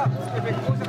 Bak,